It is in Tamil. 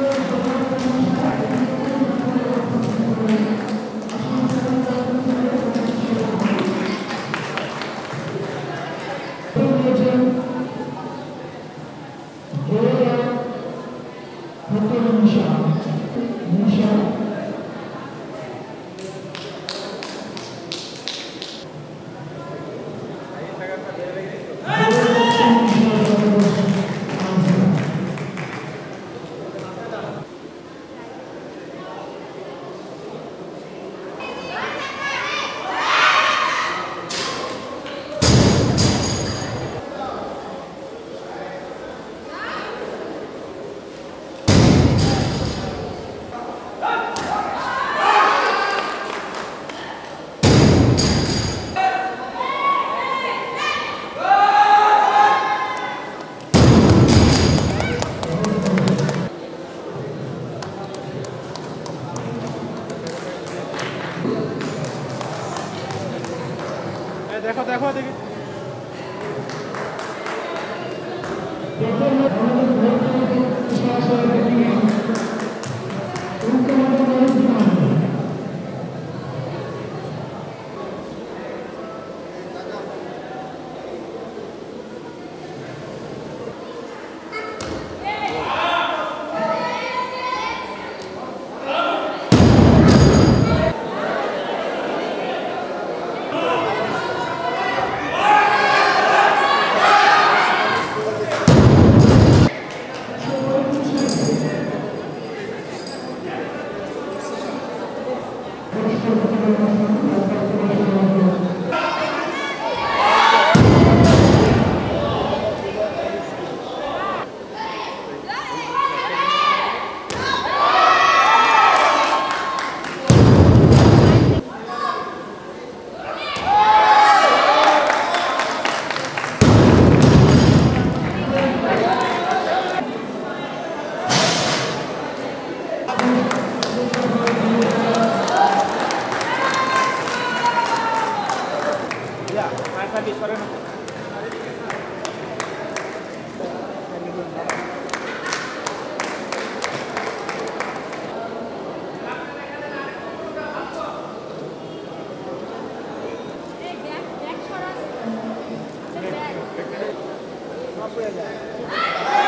何? Thank you. 会的。